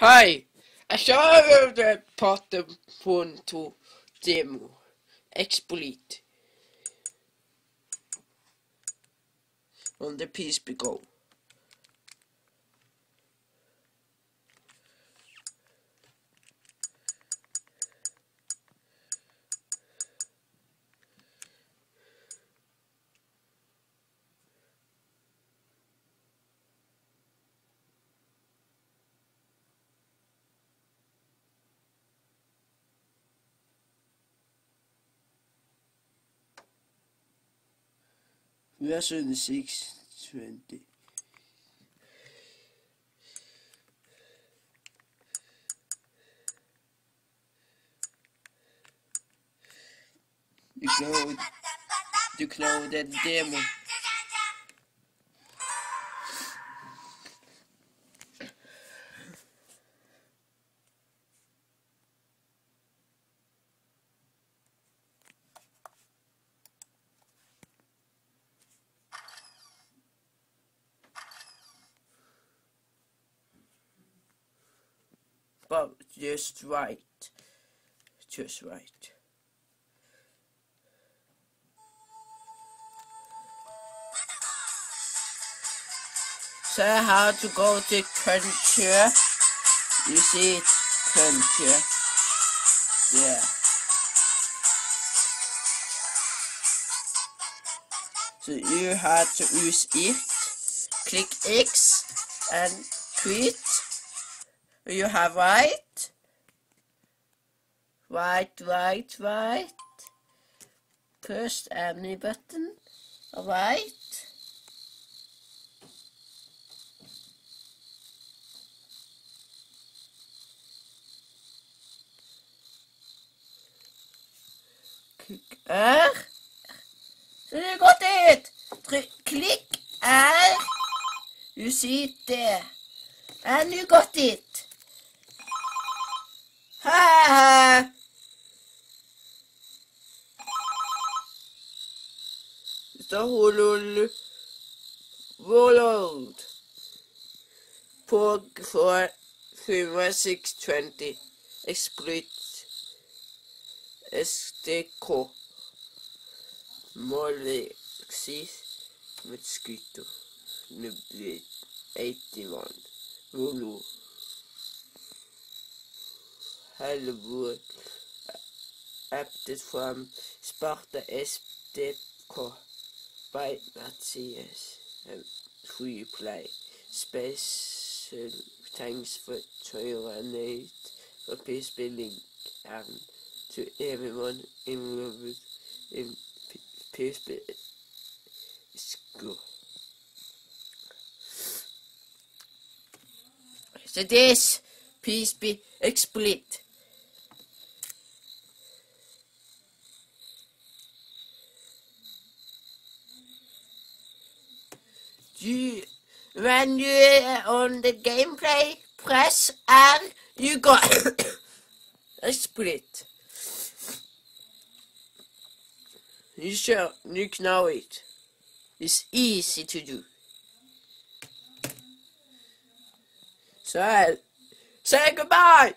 Hei! Jeg kjører Patapon 2 Demo. Expolit. On the peace be gold. 2006 20. You go. you know that demon. But just right. Just right. So how to go to country? You see it, country. Yeah. So you have to use it, click X and quit you have white, white, white, white. Push any button. white. Klick R. Så du got it. Click R. You see it there. And you got it. Mr. Holol World Pog for Firma Exploit SDK Målveksis med skuter Nubbel 81 Volo. Hollywood acted from Sparta SDK by Matthias and free play. Special thanks for TyRaNiD for PSP Link and to everyone involved in PSP school. So this PSP exploit you when you're on the gameplay press R you got a split. You sure you know it? It's easy to do. So say goodbye